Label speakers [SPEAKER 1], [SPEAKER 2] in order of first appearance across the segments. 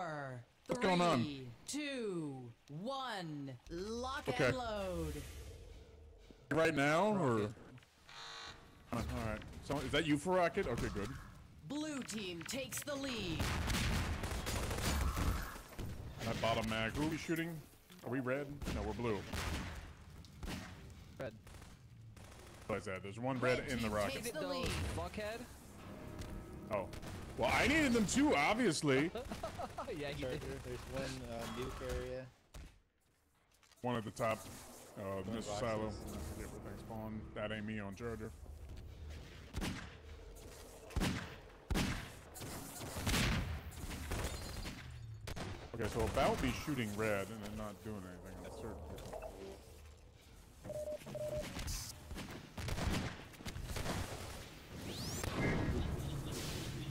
[SPEAKER 1] Four,
[SPEAKER 2] What's going on?
[SPEAKER 1] three, two, one. Lock
[SPEAKER 2] Okay.
[SPEAKER 1] and load.
[SPEAKER 2] Right now, or? Uh, all right. So is that you for rocket? Okay, good.
[SPEAKER 1] Blue team takes the lead.
[SPEAKER 2] That bottom mag. Who are we shooting? Are we red? No, we're blue.
[SPEAKER 3] Red.
[SPEAKER 2] Realize that. There's one red in the rocket.
[SPEAKER 1] takes the lead.
[SPEAKER 3] fuckhead.
[SPEAKER 2] Oh. Well, I needed them too, obviously.
[SPEAKER 3] Yeah, you
[SPEAKER 4] Charger,
[SPEAKER 3] did.
[SPEAKER 4] there's one uh, nuke area.
[SPEAKER 2] One at the top. Uh,
[SPEAKER 4] One
[SPEAKER 2] missile silo. I forget what thing's spawned. That ain't me on charger. Okay, so about be shooting red and then not doing anything. That's certain.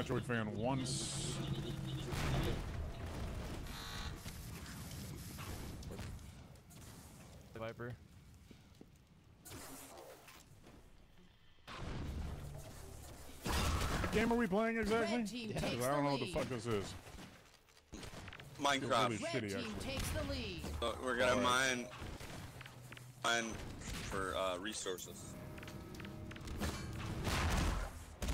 [SPEAKER 2] Metroid fan once.
[SPEAKER 3] The Viper.
[SPEAKER 2] What game are we playing exactly?
[SPEAKER 1] Red team
[SPEAKER 2] Because
[SPEAKER 1] takes
[SPEAKER 2] I don't
[SPEAKER 1] the
[SPEAKER 2] know what the fuck this is.
[SPEAKER 5] Minecraft.
[SPEAKER 2] Really
[SPEAKER 1] Red
[SPEAKER 2] shitty,
[SPEAKER 1] team
[SPEAKER 2] actually.
[SPEAKER 1] takes the lead.
[SPEAKER 5] So we're gonna
[SPEAKER 2] Alright.
[SPEAKER 5] mine mine for uh, resources.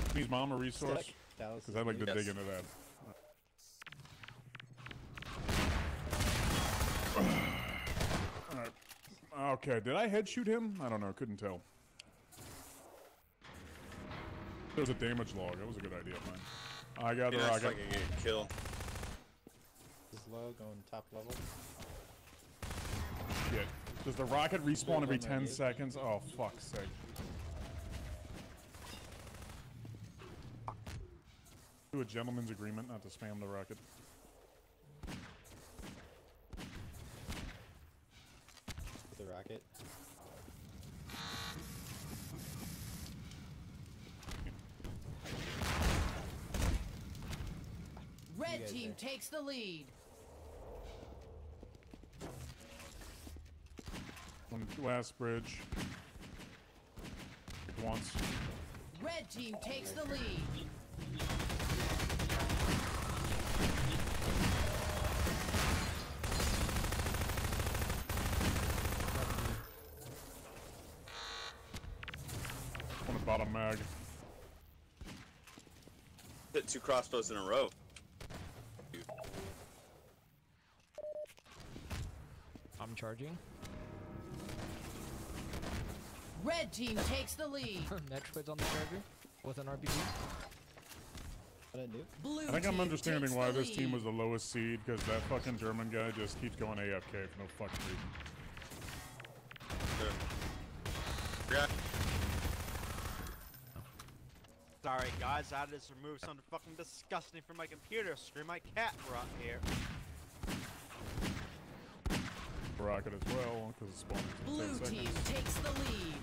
[SPEAKER 2] Please, mom, a resource.
[SPEAKER 4] Dallas.
[SPEAKER 2] Because I'd like to
[SPEAKER 5] Yes.
[SPEAKER 2] dig into that. Alright. Okay, did I head shoot him? I don't know, couldn't tell. There's a damage log. That was a good idea of mine. I got the
[SPEAKER 5] Be I
[SPEAKER 2] rocket.
[SPEAKER 5] could get a kill.
[SPEAKER 4] is low going top level.
[SPEAKER 2] Shit. Does the rocket respawn every 10 seconds? Oh, fuck's sake. Do a gentleman's agreement not to spam the rocket.
[SPEAKER 4] With the rocket.
[SPEAKER 1] Red team
[SPEAKER 4] there.
[SPEAKER 1] takes the lead.
[SPEAKER 2] On last bridge. Once.
[SPEAKER 1] Red team takes the lead.
[SPEAKER 2] On the bottom mag.
[SPEAKER 5] Hit two crossbows in a row.
[SPEAKER 3] I'm charging.
[SPEAKER 1] Red team takes the lead.
[SPEAKER 3] Metroid's on the charger with an RPG.
[SPEAKER 4] What a nuke.
[SPEAKER 1] Blue
[SPEAKER 2] I think I'm understanding why
[SPEAKER 1] the
[SPEAKER 2] this team was the lowest seed, because that fucking German guy just keeps going AFK for no fucking reason.
[SPEAKER 6] Sorry guys, I just removed something fucking disgusting from my computer. Screw my cat right here.
[SPEAKER 2] Rocket as well, because it's spawning in 10
[SPEAKER 1] Blue team
[SPEAKER 2] seconds.
[SPEAKER 1] takes the lead.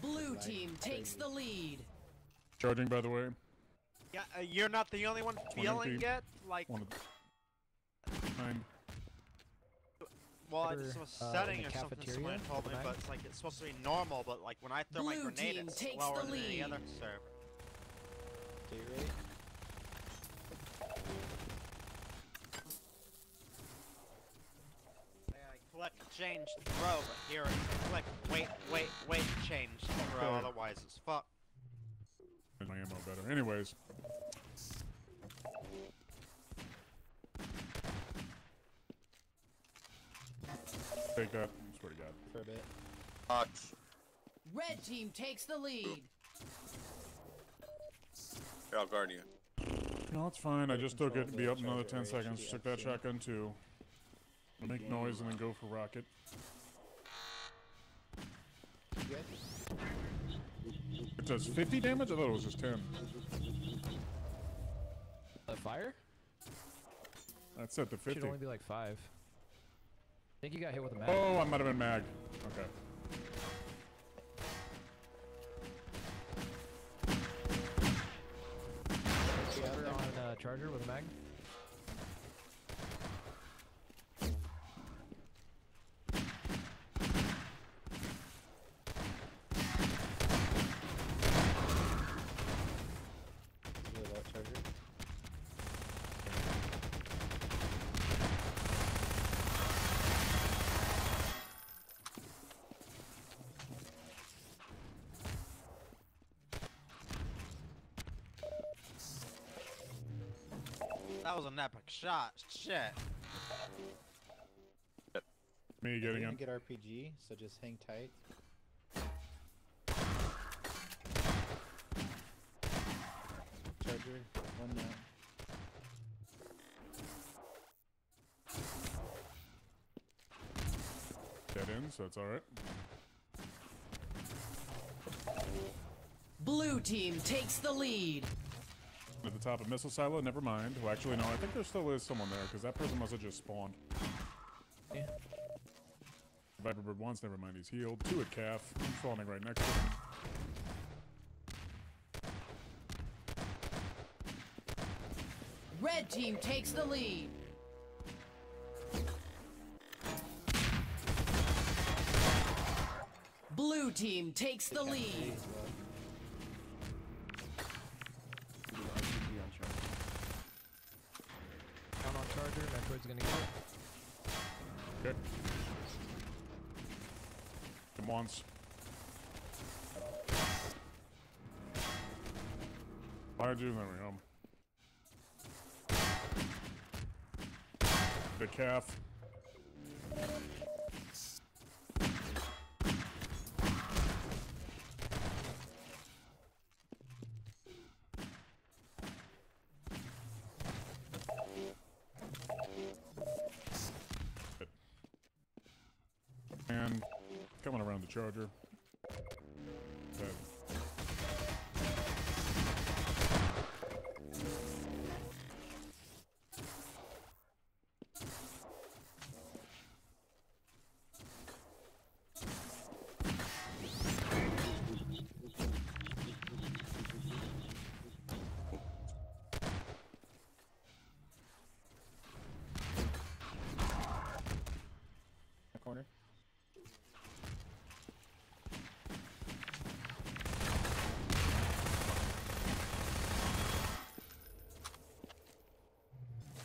[SPEAKER 1] Blue
[SPEAKER 4] Right,
[SPEAKER 1] team takes the lead.
[SPEAKER 2] Charging, by the way.
[SPEAKER 6] Yeah, uh, you're not the only one feeling
[SPEAKER 2] empty.
[SPEAKER 6] it. Like,
[SPEAKER 2] One of the... Nine.
[SPEAKER 6] well, I just was
[SPEAKER 3] uh,
[SPEAKER 6] setting
[SPEAKER 3] in
[SPEAKER 6] or something. Someone
[SPEAKER 3] cafeteria
[SPEAKER 6] told me, but it's like it's supposed to be normal. But like when I throw my
[SPEAKER 1] Blue
[SPEAKER 6] grenade,
[SPEAKER 1] team
[SPEAKER 6] it's
[SPEAKER 1] takes
[SPEAKER 6] slower
[SPEAKER 1] the
[SPEAKER 6] than any
[SPEAKER 1] lead.
[SPEAKER 6] other server.
[SPEAKER 4] Do you rate?
[SPEAKER 6] Click change throw, but here it's click wait wait wait change throw. Otherwise it's fuck.
[SPEAKER 2] And my ammo better. Anyways. Take that. I swear to God.
[SPEAKER 4] For a bit.
[SPEAKER 5] Fuck.
[SPEAKER 1] Red team takes the lead.
[SPEAKER 5] Here, I'll guard you.
[SPEAKER 2] No, it's fine. I just took it and be up another 10 seconds.
[SPEAKER 4] charger
[SPEAKER 2] Took that shotgun too. Make noise and then go for rocket. It does 50 damage? I thought it was just 10.
[SPEAKER 3] The fire?
[SPEAKER 2] That's set to
[SPEAKER 3] Should
[SPEAKER 2] 50.
[SPEAKER 3] only be like five. I think you got hit with a mag.
[SPEAKER 2] Oh, I might have been mag. Okay.
[SPEAKER 3] You're on uh, charger with a mag.
[SPEAKER 4] Really low charger.
[SPEAKER 6] That was an epic shot. Shit.
[SPEAKER 2] Me getting
[SPEAKER 4] gonna
[SPEAKER 2] him.
[SPEAKER 4] get RPG, so just hang tight. Charger, one now.
[SPEAKER 2] Dead in, so that's alright.
[SPEAKER 1] Blue team takes the lead.
[SPEAKER 2] At the top of missile silo, never mind. Well, actually, no, I think there still is someone there, because that person must have just spawned.
[SPEAKER 3] Yeah.
[SPEAKER 2] Viperbird once, never mind, he's healed. Two at calf. I'm spawning right next to him.
[SPEAKER 1] Red team takes the lead. Blue team takes the lead.
[SPEAKER 3] Count on charger. Metroid's gonna get it.
[SPEAKER 2] Okay. Him once. Behind you, there we go. The calf. Coming around the charger.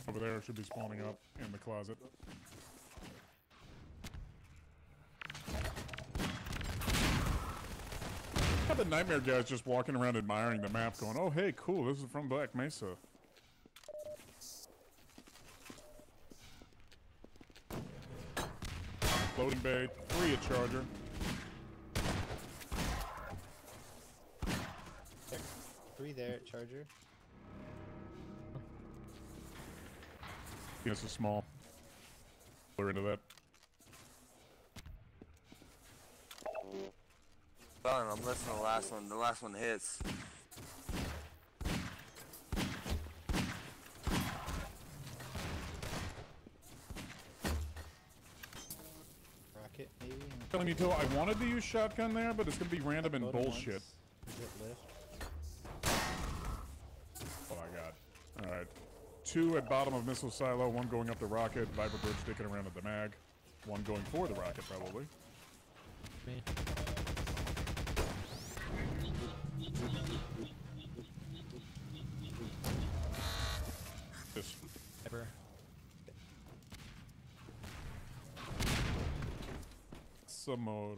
[SPEAKER 2] Over there should be spawning up in the closet. The nightmare guy's just walking around admiring the map, going, "Oh, hey, cool! This is from Black Mesa." Loading bay, three a charger.
[SPEAKER 4] Three there at charger.
[SPEAKER 2] Yes, a small. Clear into that.
[SPEAKER 5] Fun, I'm listening to the last one. The last one hits.
[SPEAKER 4] Rocket, maybe?
[SPEAKER 2] Telling me, Till, I wanted to use shotgun there, but it's gonna be random and bullshit.
[SPEAKER 4] once. Is it lift?
[SPEAKER 2] Oh, I got. All right. Two at bottom of missile silo, one going up the rocket, Viperbird sticking around at the mag, one going for the rocket probably.
[SPEAKER 3] Me.
[SPEAKER 2] Just
[SPEAKER 3] Ever.
[SPEAKER 2] Samore.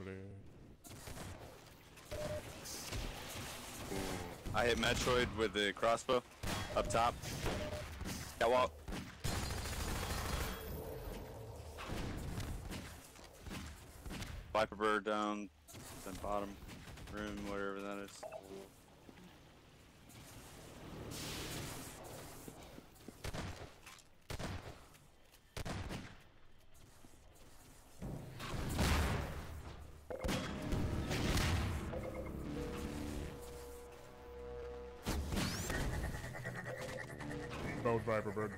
[SPEAKER 5] I hit Metroid with the crossbow up top. Got wall. Viperbird down then bottom room, whatever that is.
[SPEAKER 2] Viperbird.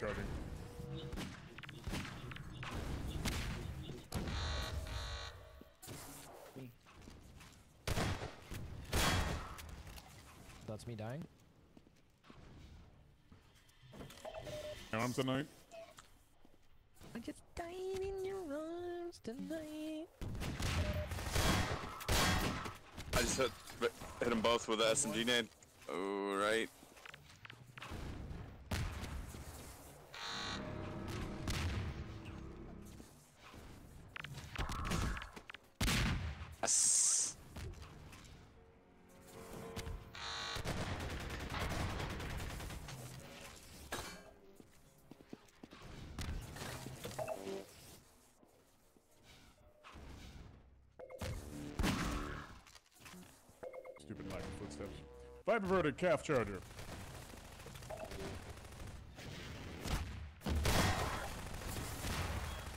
[SPEAKER 2] Charging.
[SPEAKER 4] Me.
[SPEAKER 3] That's me dying.
[SPEAKER 2] Arms tonight.
[SPEAKER 3] I just died in your arms tonight.
[SPEAKER 5] I just hit, hit them both with the SMG nade. Oh, right.
[SPEAKER 2] Footsteps. Viperbird at Calf Charger.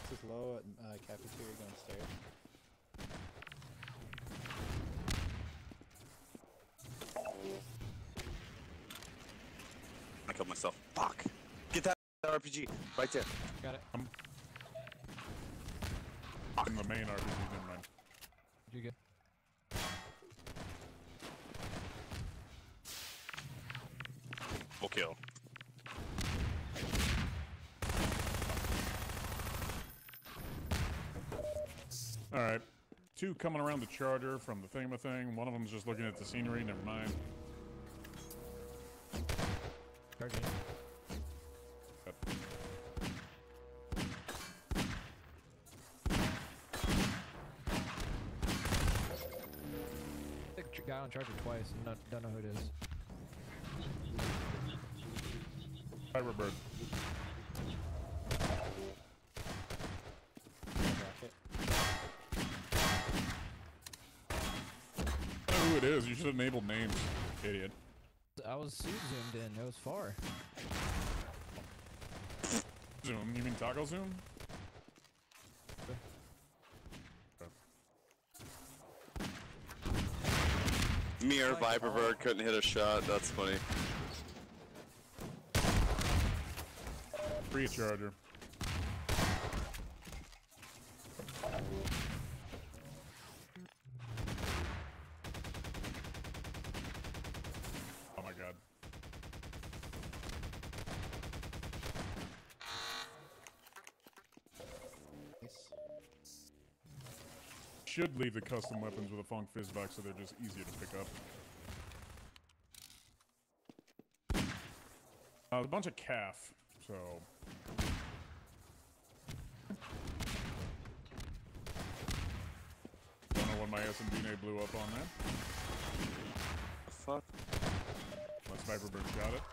[SPEAKER 4] This is low at uh, cafeteria going stairs.
[SPEAKER 5] I killed myself. Fuck. Get that RPG right there.
[SPEAKER 3] Got it.
[SPEAKER 2] In the main RPG, never mind.
[SPEAKER 3] You good?
[SPEAKER 5] Kill.
[SPEAKER 2] All right. Two coming around the charger from the thingamah thing. One of them's just looking at the scenery. Never mind.
[SPEAKER 3] Charging.
[SPEAKER 2] Yep.
[SPEAKER 3] The guy on charger twice and not, don't know who it is.
[SPEAKER 2] Viperbird.
[SPEAKER 4] Rocket.
[SPEAKER 2] I don't know who it is. You should have enabled names, idiot.
[SPEAKER 3] I was su- zoomed in. It was far.
[SPEAKER 2] Zoom. You mean Taco Zoom?
[SPEAKER 5] Mere Viperbird couldn't hit a shot. That's funny.
[SPEAKER 2] Free charger. Oh my god. Should leave the custom weapons with a Funk Fizzbox so they're just easier to pick up. Uh, a bunch of calf, so. Don't know when my SMG blew up on that.
[SPEAKER 5] Fuck.
[SPEAKER 2] Unless Viperbird got it.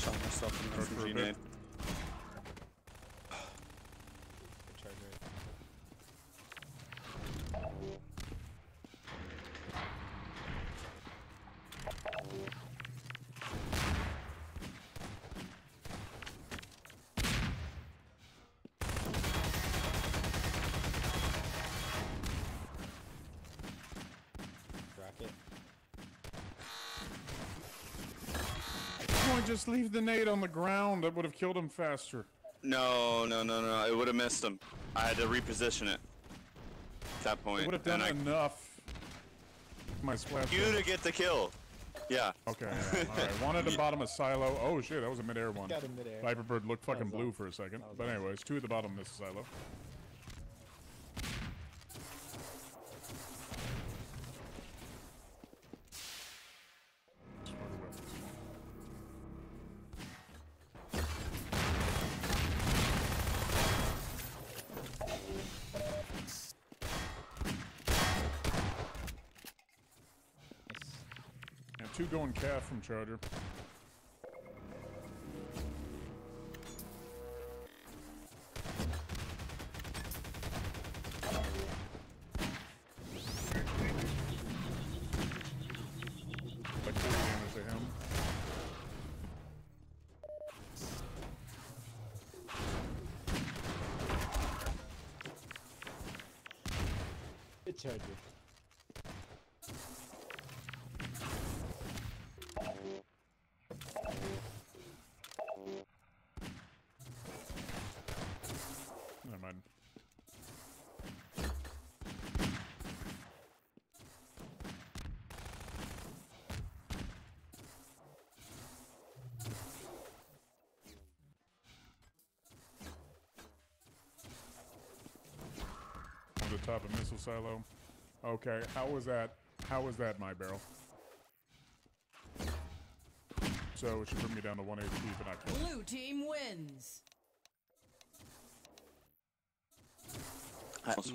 [SPEAKER 5] Shot myself in the
[SPEAKER 2] for a
[SPEAKER 5] SMG
[SPEAKER 2] bit.
[SPEAKER 5] nade.
[SPEAKER 4] Good charger. Rocket.
[SPEAKER 2] Why just leave the nade on the ground? That would have killed him faster.
[SPEAKER 5] No, no, no, no. It would have missed him. I had to reposition it. At that point.
[SPEAKER 2] Would have done
[SPEAKER 5] and
[SPEAKER 2] enough. My splash.
[SPEAKER 5] I, you to get the kill. Yeah.
[SPEAKER 2] Okay, yeah. Alright. One at the bottom of silo. Oh shit, that was a midair one.
[SPEAKER 4] Got him midair.
[SPEAKER 2] Viperbird looked fucking blue
[SPEAKER 4] off.
[SPEAKER 2] for a second. But
[SPEAKER 4] off.
[SPEAKER 2] anyways, two at the bottom of this silo. Two going calf from Charger. Like 40 damage to him.
[SPEAKER 4] Good charger.
[SPEAKER 2] Top of missile silo. Okay, how was that? How was that my barrel? So it should bring me down to 1 HP, but not kill.
[SPEAKER 1] Blue team wins.
[SPEAKER 5] I almost